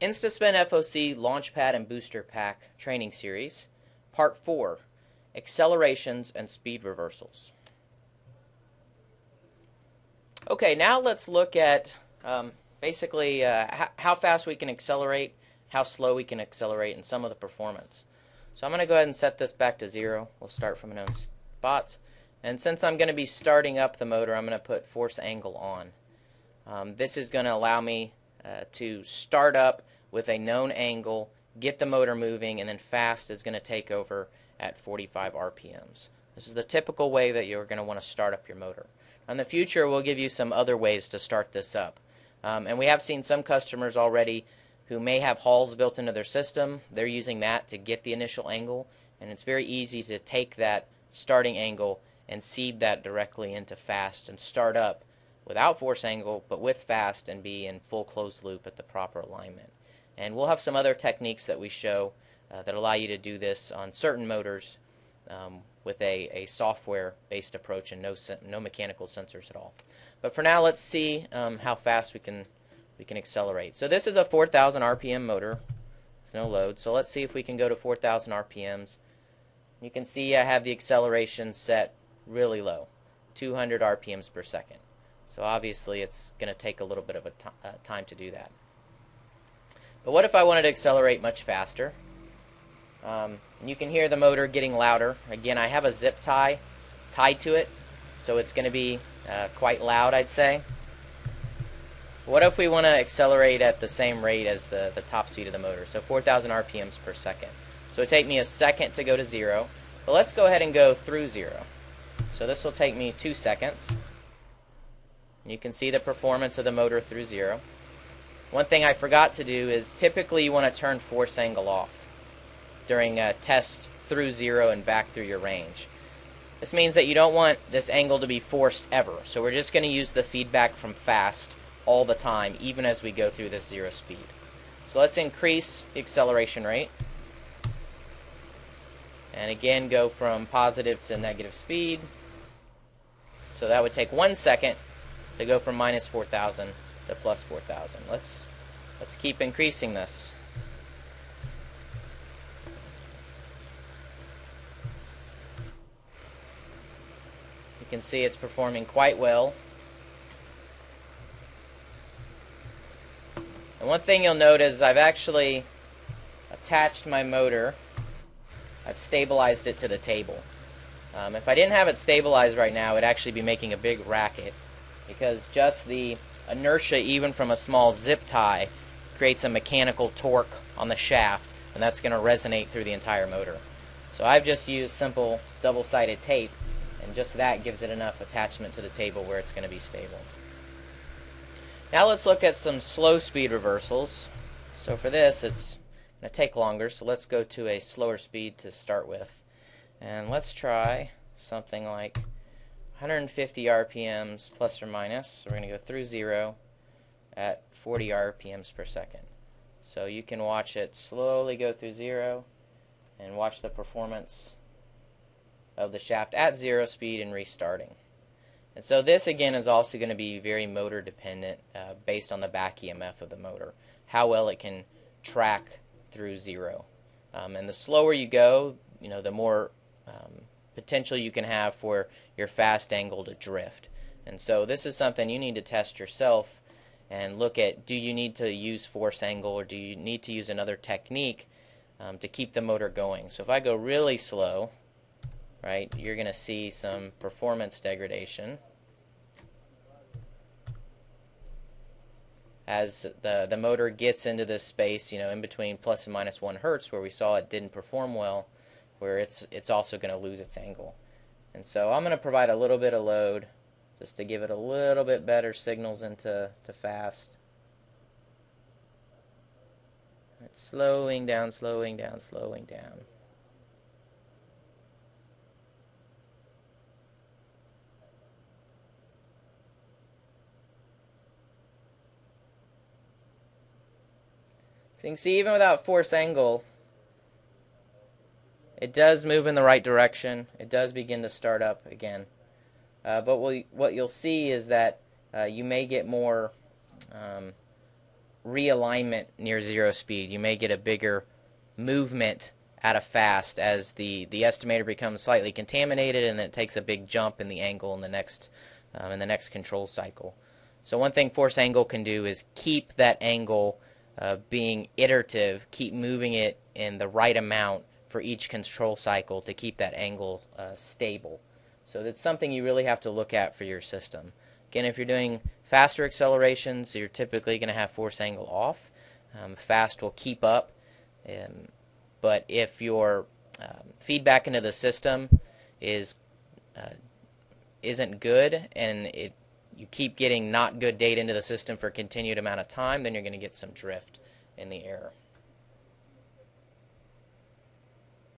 InstaSpin FOC Launchpad and Booster Pack Training Series, Part 4 Accelerations and Speed Reversals. Okay, now let's look at um, basically uh, how fast we can accelerate, how slow we can accelerate, and some of the performance. So I'm going to go ahead and set this back to zero. We'll start from a known spot. And since I'm going to be starting up the motor, I'm going to put force angle on. Um, this is going to allow me uh, to start up with a known angle, get the motor moving, and then fast is going to take over at 45 RPMs. This is the typical way that you're going to want to start up your motor. In the future, we'll give you some other ways to start this up. Um, and we have seen some customers already who may have Halls built into their system. They're using that to get the initial angle, and it's very easy to take that starting angle and seed that directly into fast and start up without force angle, but with fast and be in full closed loop at the proper alignment. And we'll have some other techniques that we show uh, that allow you to do this on certain motors um, with a, a software based approach and no, no mechanical sensors at all. But for now, let's see um, how fast we can, we can accelerate. So this is a 4,000 RPM motor, no load. So let's see if we can go to 4,000 RPMs. You can see I have the acceleration set really low, 200 RPMs per second. So obviously it's going to take a little bit of a uh, time to do that. But what if I wanted to accelerate much faster? Um, you can hear the motor getting louder. Again, I have a zip tie tied to it, so it's going to be uh, quite loud, I'd say. What if we want to accelerate at the same rate as the, the top speed of the motor, so 4,000 RPMs per second? So it take me a second to go to zero, but let's go ahead and go through zero. So this will take me two seconds. You can see the performance of the motor through zero. One thing I forgot to do is typically you want to turn force angle off during a test through zero and back through your range. This means that you don't want this angle to be forced ever. So we're just going to use the feedback from fast all the time, even as we go through this zero speed. So let's increase the acceleration rate. And again, go from positive to negative speed. So that would take one second to go from minus 4,000 to plus 4,000. Let's, let's keep increasing this. You can see it's performing quite well. And one thing you'll notice is I've actually attached my motor. I've stabilized it to the table. Um, if I didn't have it stabilized right now, it'd actually be making a big racket because just the inertia, even from a small zip tie, creates a mechanical torque on the shaft, and that's going to resonate through the entire motor. So I've just used simple double-sided tape, and just that gives it enough attachment to the table where it's going to be stable. Now let's look at some slow speed reversals. So for this, it's going to take longer, so let's go to a slower speed to start with. And let's try something like 150 RPMs plus or minus. So we're going to go through zero at 40 RPMs per second. So you can watch it slowly go through zero and watch the performance of the shaft at zero speed and restarting. And so this again is also going to be very motor dependent uh, based on the back EMF of the motor, how well it can track through zero. Um, and the slower you go, you know, the more um, potential you can have for your fast angle to drift. And so this is something you need to test yourself and look at do you need to use force angle or do you need to use another technique um, to keep the motor going. So if I go really slow, right, you're going to see some performance degradation. As the, the motor gets into this space, you know, in between plus and minus one hertz where we saw it didn't perform well, where it's it's also going to lose its angle. And so I'm going to provide a little bit of load just to give it a little bit better signals into to fast. It's slowing down, slowing down, slowing down. So you can see even without force angle, it does move in the right direction. It does begin to start up again. Uh, but what, what you'll see is that uh, you may get more um, realignment near zero speed. You may get a bigger movement at a fast as the, the estimator becomes slightly contaminated and then it takes a big jump in the angle in the next um, in the next control cycle. So one thing force angle can do is keep that angle uh, being iterative, keep moving it in the right amount for each control cycle to keep that angle uh, stable. So that's something you really have to look at for your system. Again, if you're doing faster accelerations, you're typically going to have force angle off. Um, fast will keep up. Um, but if your um, feedback into the system is uh, isn't good and it you keep getting not good data into the system for a continued amount of time, then you're going to get some drift in the error.